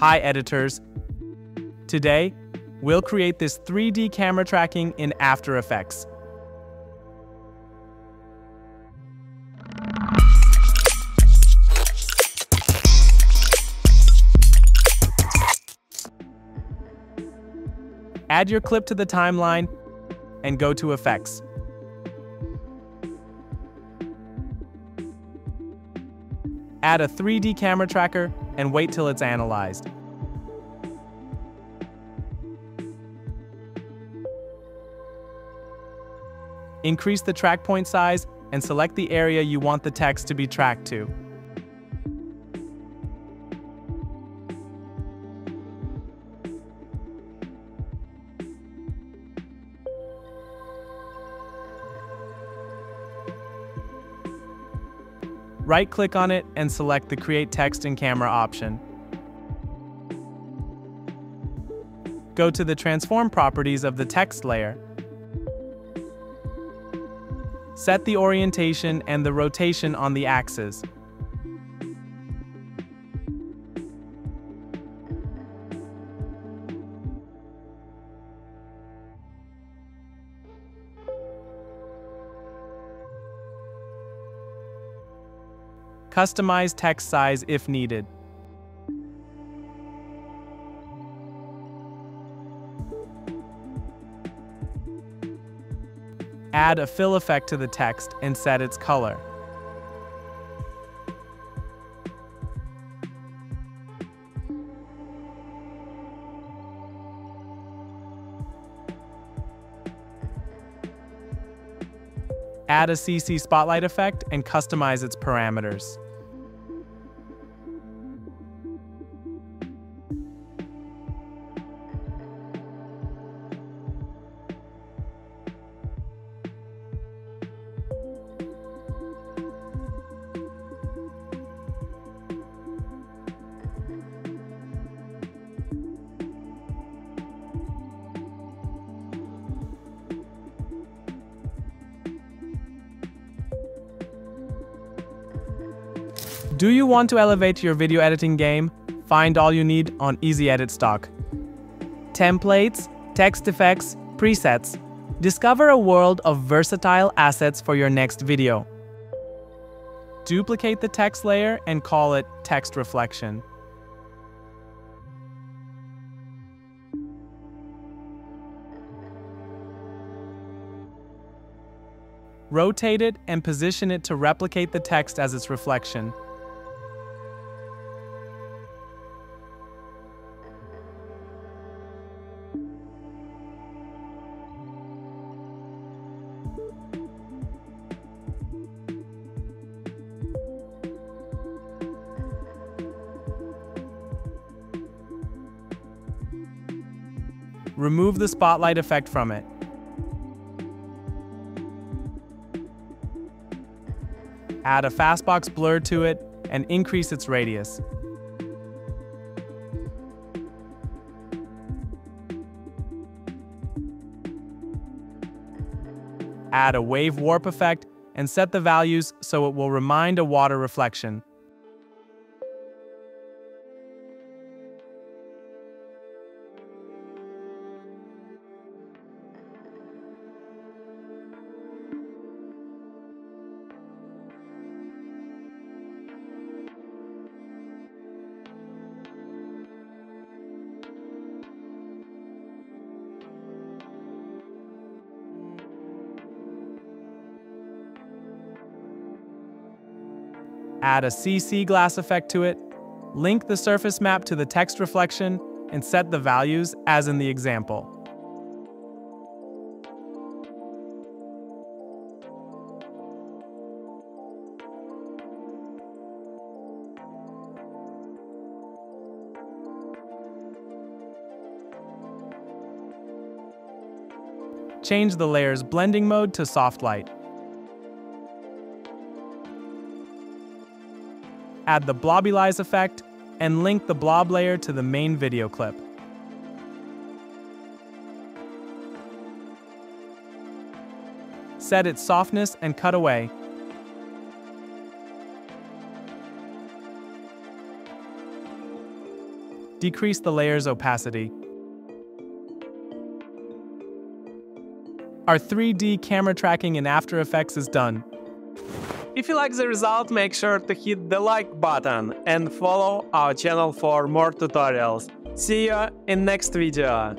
Hi editors. Today, we'll create this 3D camera tracking in After Effects. Add your clip to the timeline and go to Effects. Add a 3D camera tracker and wait till it's analyzed. Increase the track point size and select the area you want the text to be tracked to. Right-click on it and select the Create Text and Camera option. Go to the Transform properties of the text layer. Set the orientation and the rotation on the axis. Customize text size if needed. Add a fill effect to the text and set its color. Add a CC Spotlight effect and customize its parameters. Do you want to elevate your video editing game? Find all you need on Easy Edit Stock. Templates, text effects, presets. Discover a world of versatile assets for your next video. Duplicate the text layer and call it Text Reflection. Rotate it and position it to replicate the text as its reflection. Remove the spotlight effect from it. Add a fastbox blur to it and increase its radius. Add a wave warp effect and set the values so it will remind a water reflection. Add a CC glass effect to it, link the surface map to the text reflection, and set the values as in the example. Change the layer's blending mode to soft light. Add the Blobbylize effect, and link the blob layer to the main video clip. Set its softness and cut away. decrease the layer's opacity. Our 3D camera tracking in After Effects is done. If you like the result, make sure to hit the like button and follow our channel for more tutorials. See you in next video.